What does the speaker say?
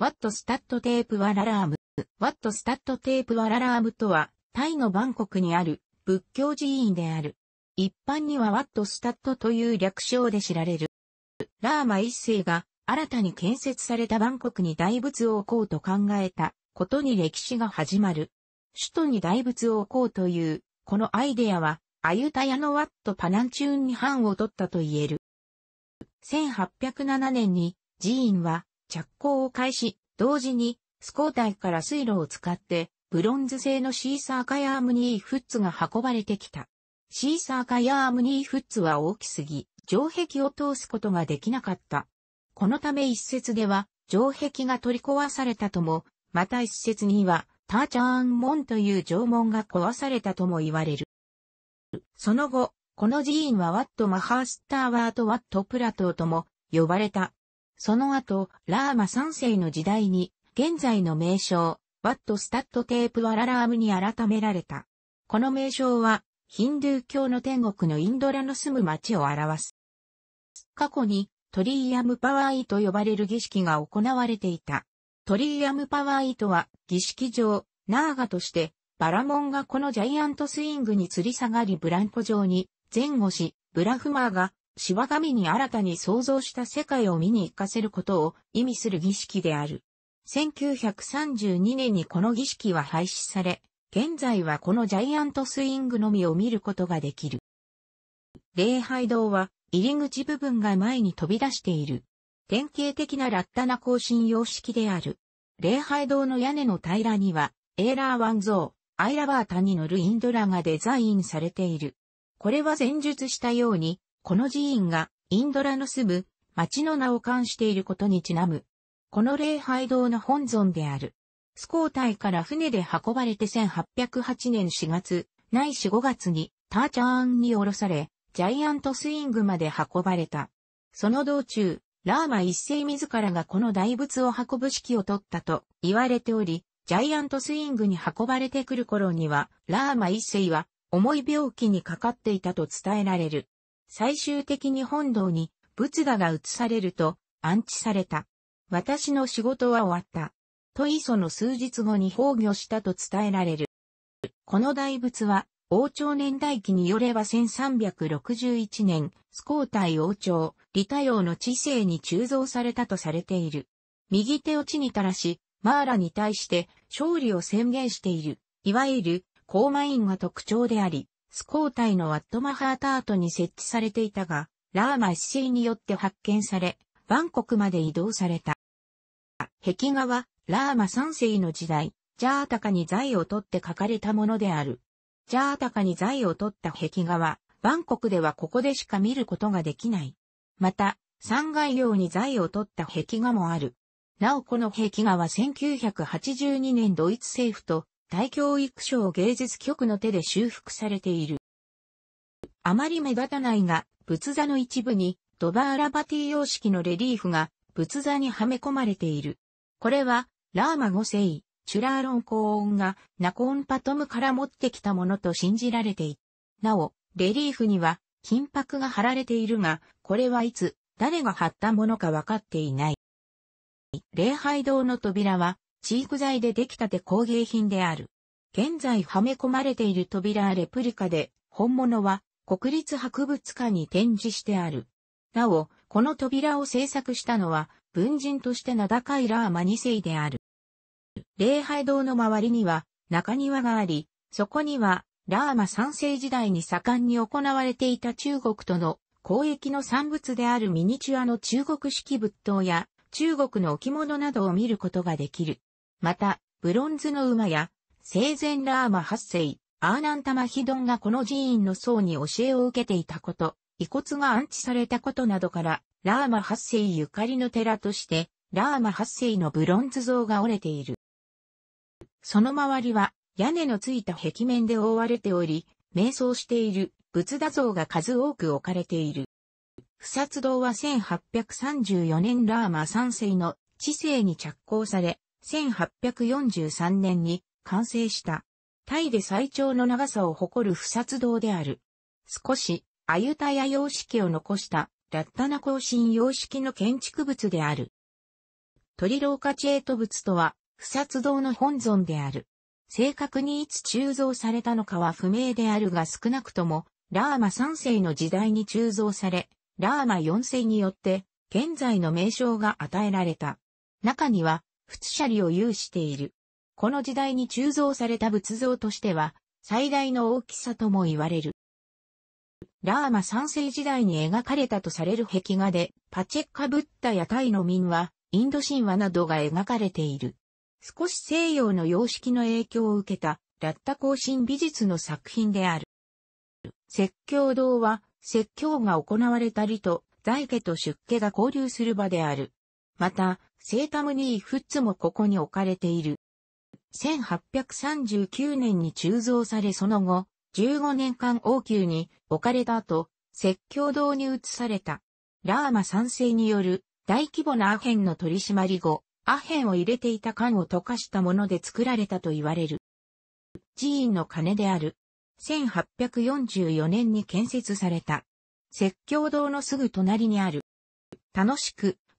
ワットスタッドテープワララーム。ワットスタッドテープワララームとは、タイのバンコクにある仏教寺院である。一般にはワットスタッドという略称で知られる。ラーマ一世が新たに建設されたバンコクに大仏を置こうと考えたことに歴史が始まる。首都に大仏を置こうという、このアイデアは、アユタヤのワットパナンチューンに範を取ったと言える。1807年に寺院は着工を開始、同時にスコータイから水路を使ってブロンズ製のシーサーカヤームニーフッツが運ばれてきた。シーサーカヤームニーフッツは大きすぎ、城壁を通すことができなかった。このため一説では城壁が取り壊されたとも、また一説にはターチャーン門という城門が壊されたとも言われる。その後、この寺院はワット・マハースターワート・ワット・プラトーとも呼ばれた。その後、ラーマ3世の時代に、現在の名称、ワット・スタッド・テープ・ワララームに改められた。この名称は、ヒンドゥー教の天国のインドラの住む町を表す。過去にトリーヤムパワーイと呼ばれる儀式が行われていた。トリーヤムパワーイとは儀式上、ナーガとしてバラモンがこのジャイアントスイングに吊り下がりブランコ上に前後し、ブラフマーが、シワ神に新たに創造した世界を見に行かせることを意味する儀式である。1932年にこの儀式は廃止され、現在はこのジャイアントスイングのみを見ることができる。礼拝堂は入り口部分が前に飛び出している。典型的なラッタナ行進様式である。礼拝堂の屋根の平らには、エーラーワン像、アイラバータに乗るインドラがデザインされている。これは前述したように、この寺院がインドラの住む町の名を冠していることにちなむ。この礼拝堂の本尊である。スコータイから船で運ばれて1808年4月、ないし5月にターチャーンに降ろされ、ジャイアントスイングまで運ばれた。その道中、ラーマ一世自らがこの大仏を運ぶ指揮を取ったと言われており、ジャイアントスイングに運ばれてくる頃には、ラーマ一世は重い病気にかかっていたと伝えられる。最終的に本堂に仏画が移されると安置された。私の仕事は終わった。と磯の数日後に崩御したと伝えられる。この大仏は王朝年代記によれば1361年、スコータイ王朝、リタ王の知性に鋳造されたとされている。右手を地に垂らし、マーラに対して勝利を宣言している。いわゆるコーマインが特徴であり、スコータイのワットマハータートに設置されていたが、ラーマ一世によって発見され、バンコクまで移動された。壁画は、ラーマ三世の時代、ジャータカに財を取って書かれたものである。ジャータカに財を取った壁画は、バンコクではここでしか見ることができない。また、山外用に財を取った壁画もある。なおこの壁画は1982年ドイツ政府と大教育省芸術局の手で修復されている。あまり目立たないが、仏座の一部にドバーラバティ様式のレリーフが仏座にはめ込まれている。これは、ラーマ5世、チュラーロン高音がナコーンパトムから持ってきたものと信じられている。なお、レリーフには金箔が貼られているが、これはいつ、誰が貼ったものかわかっていない。礼拝堂の扉は、チーク材でできたて工芸品である。現在はめ込まれている扉はレプリカで、本物は国立博物館に展示してある。なお、この扉を制作したのは、文人として名高いラーマ2世である。礼拝堂の周りには中庭があり、そこにはラーマ3世時代に盛んに行われていた中国との交易の産物であるミニチュアの中国式仏塔や中国の置物などを見ることができる。また、ブロンズの馬や、生前ラーマ8世、アーナンタマヒドンがこの寺院の僧に教えを受けていたこと、遺骨が安置されたことなどから、ラーマ8世ゆかりの寺として、ラーマ8世のブロンズ像が折れている。その周りは屋根のついた壁面で覆われており、瞑想している仏陀像が数多く置かれている。不殺堂は1834年ラーマ3世の知性に着工され、1843年に完成した。タイで最長の長さを誇る不殺堂である。少し、アユタヤ様式を残した、ラッタナ行進様式の建築物である。鳥廊下チェート仏とは、不殺堂の本尊である。正確にいつ鋳造されたのかは不明であるが少なくとも、ラーマ3世の時代に鋳造され、ラーマ4世によって、現在の名称が与えられた。中には、仏舎利を有している。この時代に鋳造された仏像としては、最大の大きさとも言われる。ラーマ3世時代に描かれたとされる壁画で、パチェッカブッダやタイの民は、インド神話などが描かれている。少し西洋の様式の影響を受けた、ラッタ行進美術の作品である。説教堂は、説教が行われたりと、在家と出家が交流する場である。また、セータムニーフッツもここに置かれている。1839年に鋳造されその後、15年間王宮に置かれた後、説教堂に移された。ラーマ賛成による大規模なアヘンの取り締まり後、アヘンを入れていた缶を溶かしたもので作られたと言われる。寺院の鐘である。1844年に建設された。説教堂のすぐ隣にある。楽しく